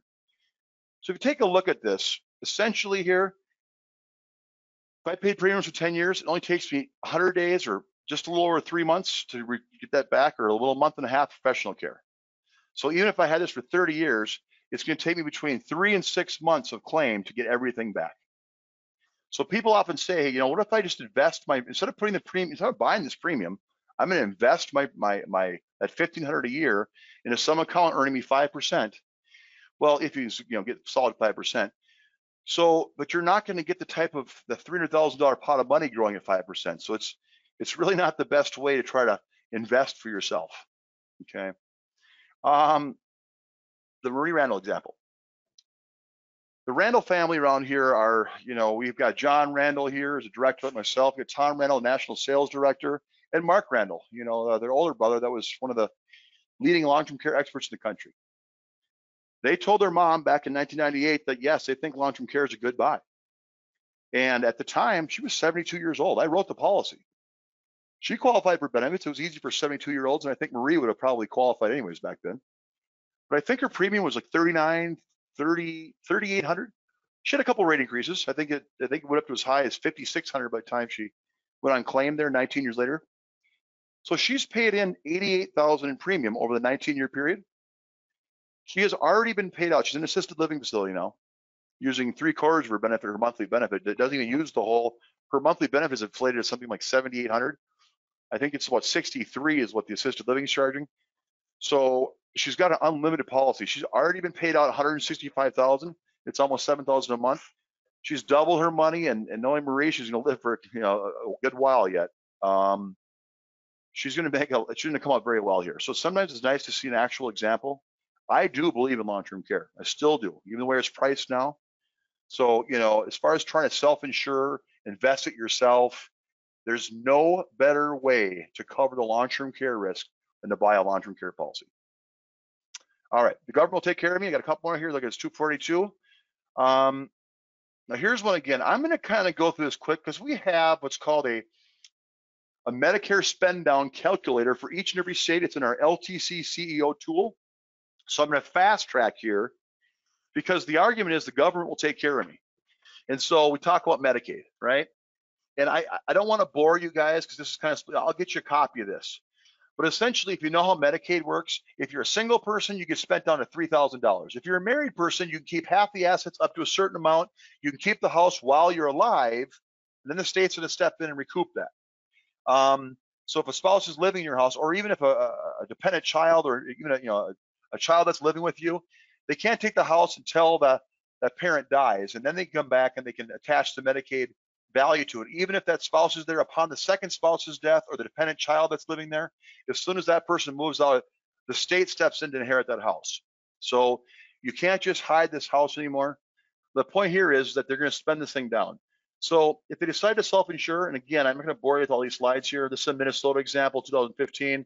So if you take a look at this, essentially here, if I paid premiums for 10 years, it only takes me 100 days or just a little over three months to get that back or a little month and a half professional care. So even if I had this for 30 years, it's going to take me between three and six months of claim to get everything back. So people often say, you know, what if I just invest my instead of putting the premium, instead of buying this premium, I'm going to invest my my my that 1500 a year into some account earning me five percent. Well, if you you know get solid five percent, so but you're not going to get the type of the three hundred thousand dollar pot of money growing at five percent. So it's it's really not the best way to try to invest for yourself. Okay. Um, the Marie Randall example. The Randall family around here are, you know, we've got John Randall here as a director, myself, we got Tom Randall, national sales director, and Mark Randall, you know, uh, their older brother that was one of the leading long-term care experts in the country. They told their mom back in 1998 that yes, they think long-term care is a good buy. And at the time, she was 72 years old. I wrote the policy. She qualified for benefits. It was easy for 72 year olds, and I think Marie would have probably qualified anyways back then but I think her premium was like 39, 30, 3,800. She had a couple rate increases. I think it, I think it went up to as high as 5,600 by the time she went on claim there 19 years later. So she's paid in 88,000 in premium over the 19 year period. She has already been paid out. She's in an assisted living facility now, using three quarters of her benefit, her monthly benefit. It doesn't even use the whole. Her monthly benefit is inflated to something like 7,800. I think it's about 63 is what the assisted living is charging. So she's got an unlimited policy. She's already been paid out 165,000. It's almost 7,000 a month. She's doubled her money, and, and knowing Marie, she's going to live for you know a good while yet. Um, she's going to make a, it's going to come out very well here. So sometimes it's nice to see an actual example. I do believe in long-term care. I still do, even the way it's priced now. So you know, as far as trying to self-insure, invest it yourself, there's no better way to cover the long-term care risk than to buy a long-term care policy. All right, the government will take care of me. I got a couple more here. Look, it's 242. Um, now here's one again. I'm going to kind of go through this quick because we have what's called a a Medicare spend down calculator for each and every state. It's in our LTC CEO tool. So I'm going to fast track here because the argument is the government will take care of me. And so we talk about Medicaid, right? And I, I don't want to bore you guys because this is kind of, I'll get you a copy of this. But essentially, if you know how Medicaid works, if you're a single person, you get spent down to $3,000. If you're a married person, you can keep half the assets up to a certain amount. You can keep the house while you're alive, and then the state's going to step in and recoup that. Um, so if a spouse is living in your house, or even if a, a dependent child, or even a, you know a, a, child that's living with you, they can't take the house until the that parent dies, and then they come back and they can attach the Medicaid value to it, even if that spouse is there upon the second spouse's death or the dependent child that's living there. As soon as that person moves out, the state steps in to inherit that house. So you can't just hide this house anymore. The point here is that they're going to spend this thing down. So if they decide to self-insure, and again, I'm not going to bore you with all these slides here. This is a Minnesota example, 2015.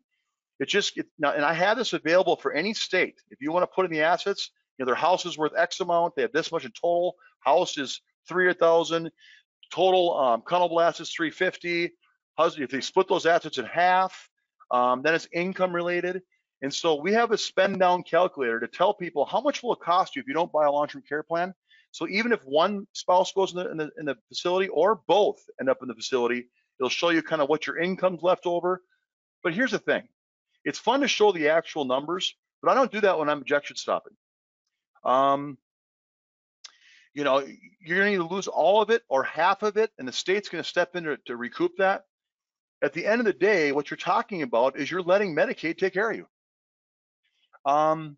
It just it, now, and I have this available for any state. If you want to put in the assets, you know, their house is worth X amount. They have this much in total. House is 300,000. Total um, countable assets 350. If they split those assets in half, um, then it's income related. And so we have a spend down calculator to tell people how much will it cost you if you don't buy a long-term care plan. So even if one spouse goes in the, in the, in the facility or both end up in the facility, it'll show you kind of what your income's left over. But here's the thing. It's fun to show the actual numbers, but I don't do that when I'm objection stopping. Um, you know, you're going to lose all of it or half of it, and the state's going to step in to, to recoup that. At the end of the day, what you're talking about is you're letting Medicaid take care of you. Um,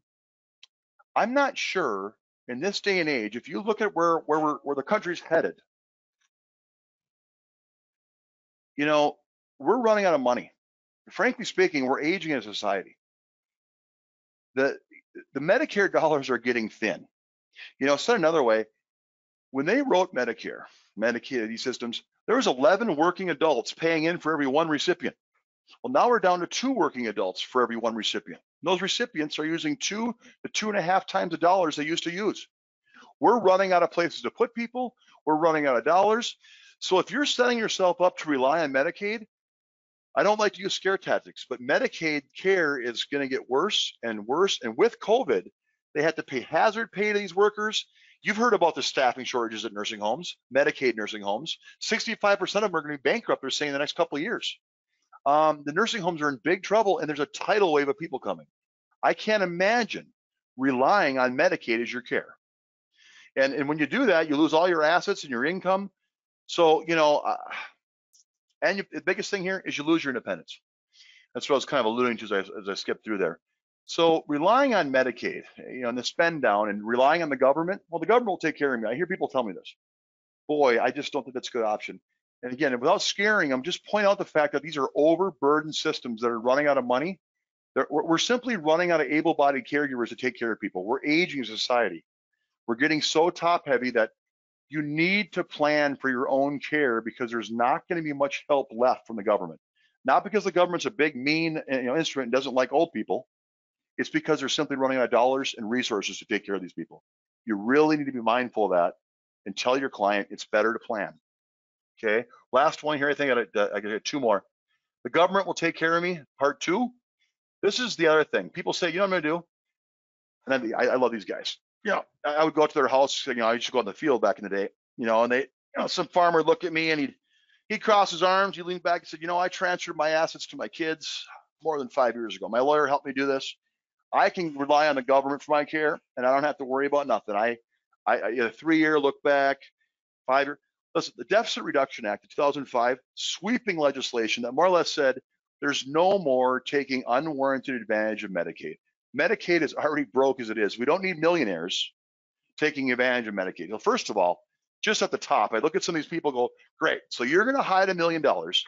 I'm not sure in this day and age, if you look at where where we're, where the country's headed, you know, we're running out of money. Frankly speaking, we're aging as a society. The the Medicare dollars are getting thin. You know, said another way, when they wrote Medicare, Medicaid, these systems, there was 11 working adults paying in for every one recipient. Well, now we're down to two working adults for every one recipient. those recipients are using two to two and a half times the dollars they used to use. We're running out of places to put people. We're running out of dollars. So if you're setting yourself up to rely on Medicaid, I don't like to use scare tactics, but Medicaid care is going to get worse and worse. And with COVID, they had to pay hazard pay to these workers. You've heard about the staffing shortages at nursing homes, Medicaid nursing homes. 65% of them are going to be bankrupt, they're saying, in the next couple of years um, the nursing homes are in big trouble and there's a tidal wave of people coming. I can't imagine relying on Medicaid as your care. And, and when you do that, you lose all your assets and your income. So, you know, uh, and you, the biggest thing here is you lose your independence. That's what I was kind of alluding to as I, as I skipped through there. So relying on Medicaid, you know, and the spend down and relying on the government, well, the government will take care of me. I hear people tell me this. Boy, I just don't think that's a good option. And again, without scaring them, just point out the fact that these are overburdened systems that are running out of money. We're, we're simply running out of able-bodied caregivers to take care of people. We're aging society. We're getting so top heavy that you need to plan for your own care because there's not going to be much help left from the government. Not because the government's a big mean eh, you know, instrument and doesn't like old people. It's because they're simply running out of dollars and resources to take care of these people. You really need to be mindful of that and tell your client it's better to plan. Okay, last one here. I think I got, uh, I got two more. The government will take care of me. Part two. This is the other thing. People say, you know what I'm gonna do? And I, I love these guys. You know, I would go out to their house. You know, I used to go in the field back in the day. You know, and they, you know, some farmer would look at me and he'd he'd cross his arms. He leaned back and said, you know, I transferred my assets to my kids more than five years ago. My lawyer helped me do this. I can rely on the government for my care, and I don't have to worry about nothing. I, I, I a three-year look back, five year. Listen, the Deficit Reduction Act of 2005, sweeping legislation that more or less said there's no more taking unwarranted advantage of Medicaid. Medicaid is already broke as it is. We don't need millionaires taking advantage of Medicaid. Well, first of all, just at the top, I look at some of these people go, great, so you're going to hide a million dollars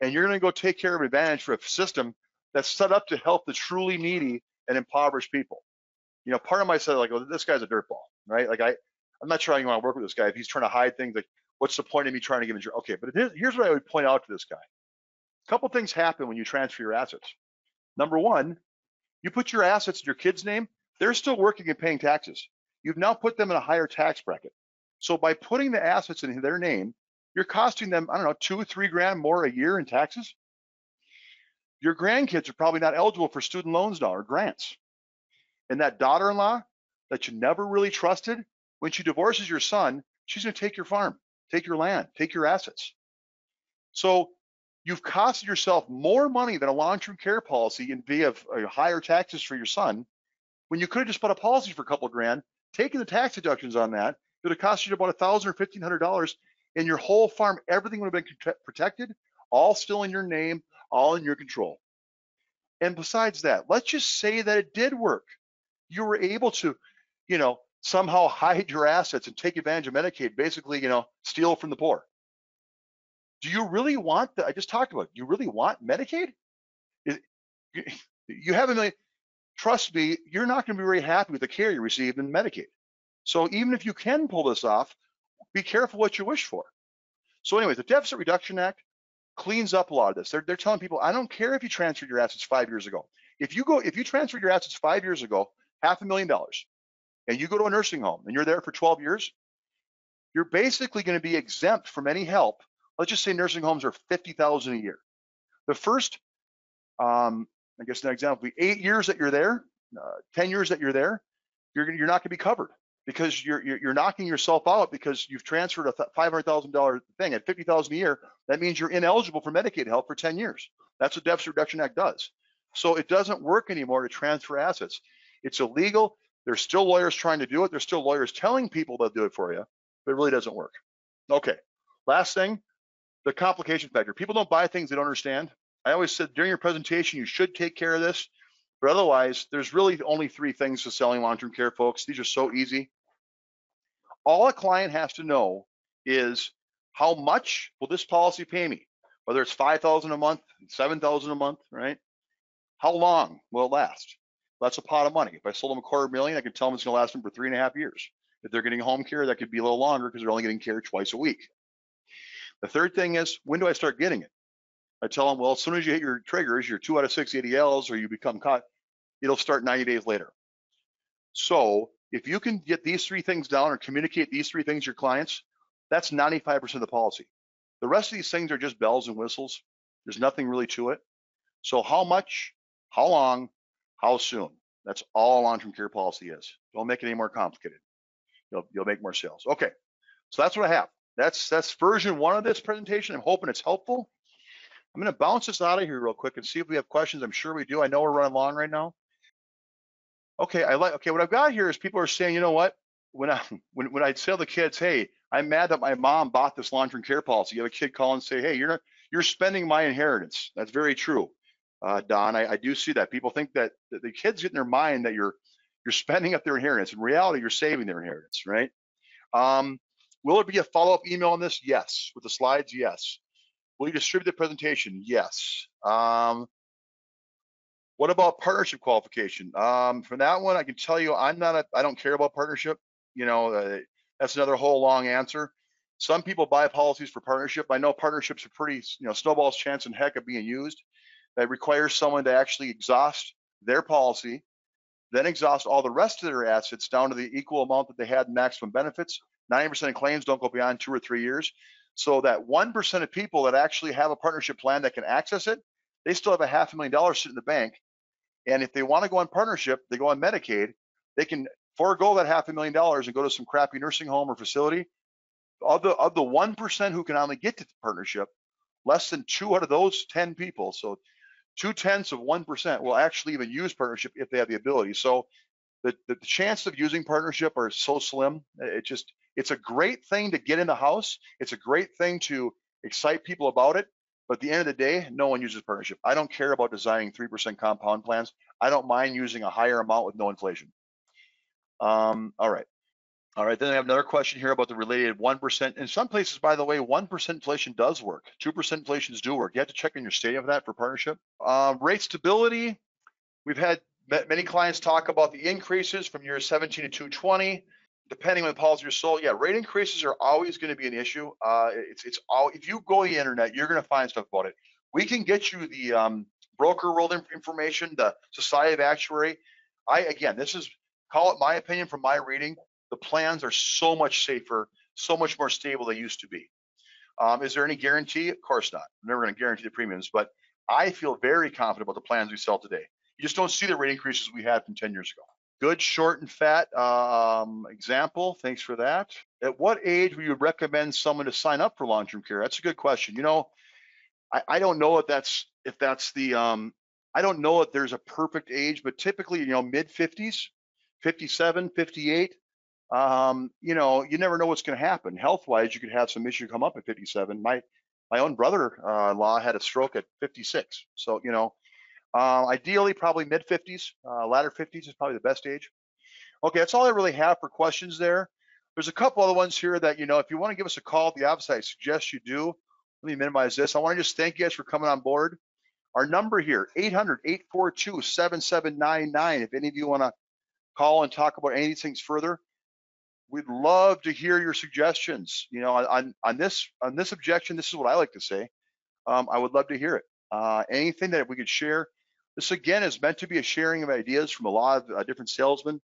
and you're going to go take care of advantage for a system that's set up to help the truly needy and impoverished people. You know, part of my said like, well, this guy's a dirtball, right? Like I, I'm not sure you want to work with this guy if he's trying to hide things. Like What's the point of me trying to give insurance? Okay, but here's what I would point out to this guy. A couple things happen when you transfer your assets. Number one, you put your assets in your kid's name, they're still working and paying taxes. You've now put them in a higher tax bracket. So by putting the assets in their name, you're costing them, I don't know, two three grand more a year in taxes. Your grandkids are probably not eligible for student loans now or grants. And that daughter-in-law that you never really trusted, when she divorces your son, she's gonna take your farm take your land, take your assets. So you've costed yourself more money than a long-term care policy and via uh, higher taxes for your son when you could have just bought a policy for a couple of grand, taking the tax deductions on that, it would have cost you about a thousand or fifteen hundred dollars, and your whole farm, everything would have been protected, all still in your name, all in your control. And besides that, let's just say that it did work. You were able to, you know, somehow hide your assets and take advantage of Medicaid, basically, you know, steal from the poor. Do you really want that? I just talked about, do you really want Medicaid? you have a million, trust me, you're not going to be very happy with the care you received in Medicaid. So even if you can pull this off, be careful what you wish for. So anyway, the Deficit Reduction Act cleans up a lot of this. They're, they're telling people, I don't care if you transferred your assets five years ago. If you go, if you transferred your assets five years ago, half a million dollars, and you go to a nursing home and you're there for 12 years, you're basically going to be exempt from any help. Let's just say nursing homes are 50,000 a year. The first um, I guess an example, be eight years that you're there, uh, 10 years that you're there, you're, you're not gonna be covered because you're, you're, you're knocking yourself out because you've transferred a $500,000 thing at 50,000 a year. That means you're ineligible for Medicaid help for 10 years. That's what Deficit Reduction Act does. So it doesn't work anymore to transfer assets. It's illegal. There's still lawyers trying to do it. There's still lawyers telling people they'll do it for you, but it really doesn't work. Okay, last thing, the complication factor. People don't buy things they don't understand. I always said during your presentation, you should take care of this, but otherwise, there's really only three things to selling long-term care, folks. These are so easy. All a client has to know is how much will this policy pay me? Whether it's 5,000 a month, 7,000 a month, right? How long will it last? That's a pot of money. If I sold them a quarter million, I could tell them it's gonna last them for three and a half years. If they're getting home care, that could be a little longer because they're only getting care twice a week. The third thing is, when do I start getting it? I tell them, well, as soon as you hit your triggers, your two out of six ADLs, or you become caught, it'll start 90 days later. So if you can get these three things down or communicate these three things to your clients, that's 95% of the policy. The rest of these things are just bells and whistles. There's nothing really to it. So how much, how long, how soon? That's all long-term care policy is. Don't make it any more complicated. You'll, you'll make more sales. Okay, so that's what I have. That's that's version one of this presentation. I'm hoping it's helpful. I'm going to bounce this out of here real quick and see if we have questions. I'm sure we do. I know we're running long right now. Okay, I like. Okay, what I've got here is people are saying, you know what? When I when when I tell the kids, hey, I'm mad that my mom bought this long-term care policy. You have a kid call and say, hey, you're not you're spending my inheritance. That's very true, uh, Don. I, I do see that. People think that, the kids get in their mind that you're you're spending up their inheritance. In reality, you're saving their inheritance, right? Um, will there be a follow-up email on this? Yes. With the slides, yes. Will you distribute the presentation? Yes. Um, what about partnership qualification? Um, for that one, I can tell you I'm not a, I don't care about partnership. You know, uh, that's another whole long answer. Some people buy policies for partnership. I know partnerships are pretty, you know, snowball's chance in heck of being used. That requires someone to actually exhaust their policy, then exhaust all the rest of their assets down to the equal amount that they had in maximum benefits. 90% of claims don't go beyond two or three years. So that 1% of people that actually have a partnership plan that can access it, they still have a half a million dollars sitting in the bank. And if they want to go on partnership, they go on Medicaid, they can forego that half a million dollars and go to some crappy nursing home or facility. Of the of the 1% who can only get to the partnership, less than two out of those 10 people, so two tenths of 1% will actually even use partnership if they have the ability. So the, the chance of using partnership are so slim. It just it's a great thing to get in the house. It's a great thing to excite people about it. But at the end of the day, no one uses partnership. I don't care about designing 3% compound plans. I don't mind using a higher amount with no inflation. Um, all right. All right, then I have another question here about the related 1%. In some places, by the way, 1% inflation does work. 2% inflations do work. You have to check in your stadium for that for partnership. Um, rate stability, we've had many clients talk about the increases from year 17 to 220 depending on the policy you're sold, yeah, rate increases are always going to be an issue. Uh, it's it's all if you go to the internet, you're going to find stuff about it. We can get you the um, broker world information, the Society of Actuary. I again, this is call it my opinion from my reading. The plans are so much safer, so much more stable than they used to be. Um, is there any guarantee? Of course not. I'm never going to guarantee the premiums, but I feel very confident about the plans we sell today. You just don't see the rate increases we had from 10 years ago. Good, short, and fat um, example. Thanks for that. At what age would you recommend someone to sign up for long-term care? That's a good question. You know, I, I don't know if that's if that's the um, I don't know if there's a perfect age, but typically, you know, mid 50s, 57, 58. Um, you know, you never know what's going to happen. Health wise, you could have some issue come up at 57. My my own brother-in-law had a stroke at 56. So, you know, uh, ideally probably mid 50s, uh, latter 50s is probably the best age. Okay, that's all I really have for questions there. There's a couple other ones here that, you know, if you want to give us a call at the office, I suggest you do. Let me minimize this. I want to just thank you guys for coming on board. Our number here, 800-842-7799. If any of you want to call and talk about any of these things further, we'd love to hear your suggestions. You know, on, on this on this objection, this is what I like to say. Um, I would love to hear it. Uh, anything that we could share. This again is meant to be a sharing of ideas from a lot of uh, different salesmen.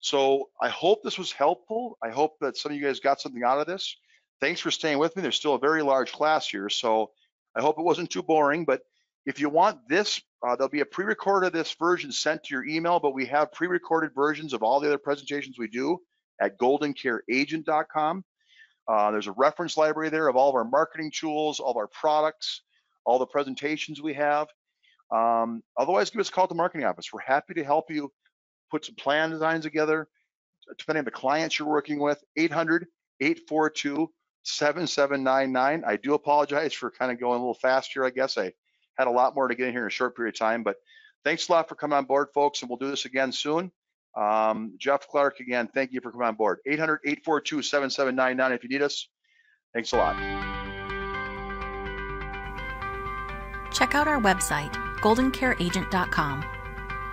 So I hope this was helpful. I hope that some of you guys got something out of this. Thanks for staying with me. There's still a very large class here, so I hope it wasn't too boring. But if you want this, uh, there'll be a pre-recorded this version sent to your email, but we have pre-recorded versions of all the other presentations we do at goldencareagent.com. Uh, there's a reference library there of all of our marketing tools, all of our products, all the presentations we have. Um, otherwise, give us a call at the marketing office. We're happy to help you put some plan designs together, depending on the clients you're working with. 800 842 7799. I do apologize for kind of going a little fast here. I guess I had a lot more to get in here in a short period of time, but thanks a lot for coming on board, folks, and we'll do this again soon. Um, Jeff Clark, again, thank you for coming on board. 800 842 7799 if you need us. Thanks a lot. Check out our website, goldencareagent.com,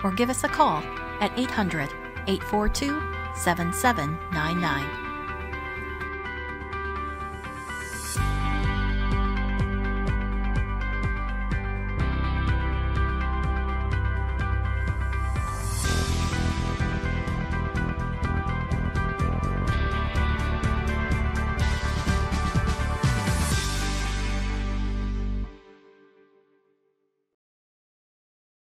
or give us a call at 800 842 7799.